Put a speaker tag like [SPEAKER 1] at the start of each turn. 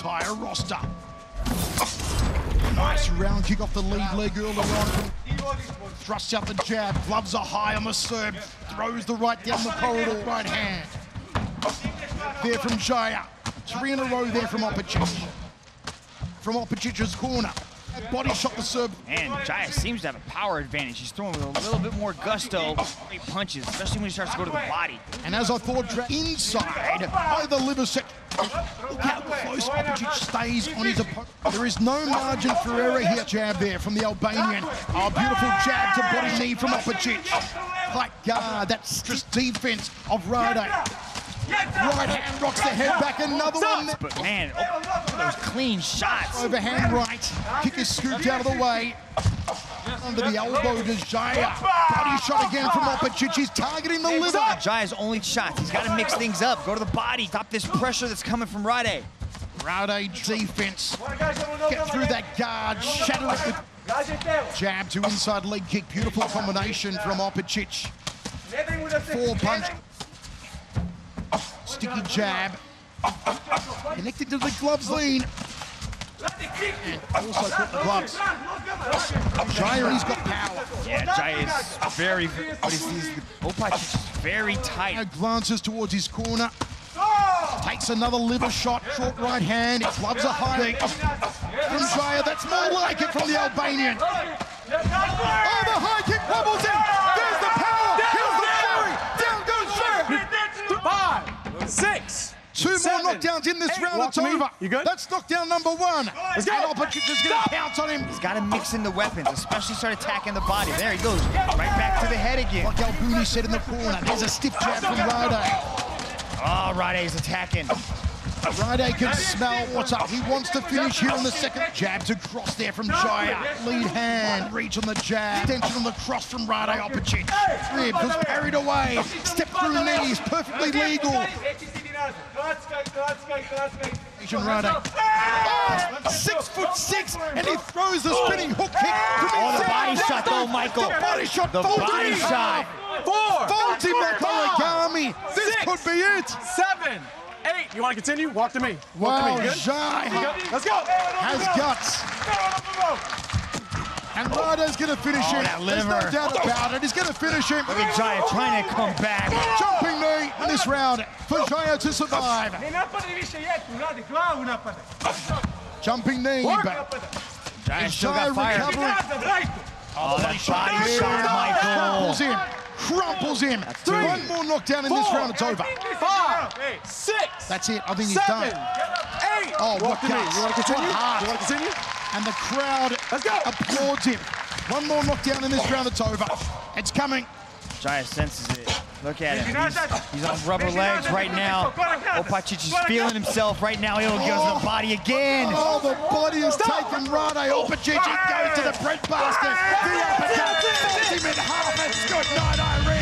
[SPEAKER 1] entire roster. Nice round kick off the lead leg early on. Thrusts out the jab, gloves are high on the serve, throws the right down the corridor, right hand. There from Xhaja. Three in a row there from Opacic. From Opacic's corner. Body shot the serve.
[SPEAKER 2] And Xhaja seems to have a power advantage. He's throwing with a little bit more gusto. he punches, especially when he starts to go to the body.
[SPEAKER 1] And as I thought, inside by the liver set. Look how close Opacic stays on his opponent. There is no margin for error here. Jab there from the Albanian. Oh, beautiful jab to body knee from Opacic. Tight guard, that's just defense of Rade. Right hand rocks the head back, another one. there.
[SPEAKER 2] But man, oh, those clean shots.
[SPEAKER 1] Overhand right. Kick is scooped out of the way. Under the elbow to Xhaja. Body shot again from Opacic. He's targeting the liver.
[SPEAKER 2] Xhaja's only shots. He's got to mix things up. Go to the body. Stop this pressure that's coming from Rade.
[SPEAKER 1] Rade defense. Get through that guard. Shatter it with jab to inside leg kick. Beautiful combination from Opacic. Four punch. Sticky jab. Connected to the gloves lean. And also put the gloves. Xhaja, he's got power.
[SPEAKER 2] Yeah, Xhaja is very, but he's, he's, Opacic is very
[SPEAKER 1] Now
[SPEAKER 2] tight.
[SPEAKER 1] glances towards his corner. Takes another liver shot, short right hand. His gloves are high. From Xhaja, that's more like it from the Albanian.
[SPEAKER 3] Six,
[SPEAKER 1] Two
[SPEAKER 3] seven,
[SPEAKER 1] more knockdowns in this
[SPEAKER 3] eight.
[SPEAKER 1] round.
[SPEAKER 3] Walk
[SPEAKER 1] It's
[SPEAKER 3] to me.
[SPEAKER 1] over.
[SPEAKER 3] You good?
[SPEAKER 1] That's knockdown number one.
[SPEAKER 3] Let's go.
[SPEAKER 1] And Opacic is going to pounce on him.
[SPEAKER 2] He's got to mix in the weapons, especially start attacking the body. There he goes, right back to the head again.
[SPEAKER 1] Like Albuni said in the corner, there's a stiff jab from Rade.
[SPEAKER 2] Oh, Rade's attacking.
[SPEAKER 1] Rade can smell what's up. He wants to finish here in the second. Jab to cross there from Xhaja. Lead hand. Reach on the jab. Extension on the cross from Rade Opacic. Rib was carried away. Step through knees. Perfectly legal. Asian Rade. Oh, six foot six. And he throws the spinning hook kick.
[SPEAKER 2] Oh, the body shot though, Michael.
[SPEAKER 1] The body shot.
[SPEAKER 2] The body shot.
[SPEAKER 3] four,
[SPEAKER 1] Folds him like
[SPEAKER 3] five,
[SPEAKER 1] origami. This could be it.
[SPEAKER 3] seven, eight. You want to continue? Walk to me. Walk
[SPEAKER 1] Wow,
[SPEAKER 3] to me. You good?
[SPEAKER 1] Xhaja
[SPEAKER 3] Let's go.
[SPEAKER 1] has guts. And Rade's going to finish
[SPEAKER 2] Oh,
[SPEAKER 1] him.
[SPEAKER 2] that
[SPEAKER 1] There's no
[SPEAKER 2] liver.
[SPEAKER 1] doubt about it. He's going to finish him.
[SPEAKER 2] Look at Xhaja trying to come back.
[SPEAKER 1] Jumping knee in this round for Xhaja to survive. Jumping knee, but
[SPEAKER 2] Xhaja still got fire.
[SPEAKER 1] recovering.
[SPEAKER 2] Oh, that body shot,
[SPEAKER 1] Crumples
[SPEAKER 2] Michael.
[SPEAKER 1] Him. Crumples him.
[SPEAKER 2] two.
[SPEAKER 1] One more knockdown in this round. It's over.
[SPEAKER 3] Five, six,
[SPEAKER 1] That's it. I think he's
[SPEAKER 3] seven,
[SPEAKER 1] done.
[SPEAKER 3] eight.
[SPEAKER 1] Oh, what
[SPEAKER 3] to me.
[SPEAKER 1] guts.
[SPEAKER 3] You want to continue?
[SPEAKER 1] What.
[SPEAKER 3] You want to continue?
[SPEAKER 1] And the crowd applauds him. One more knockdown in this round. It's over. It's coming.
[SPEAKER 2] Xhaja senses it. Look at him. He's, he's on rubber legs right now. Opacic is feeling himself right now. He'll goes to the oh! body again.
[SPEAKER 1] Oh, the body is taken Rade. Opacic it goes to the bread basket. The uppercut folds him in half. It's good night, Irene.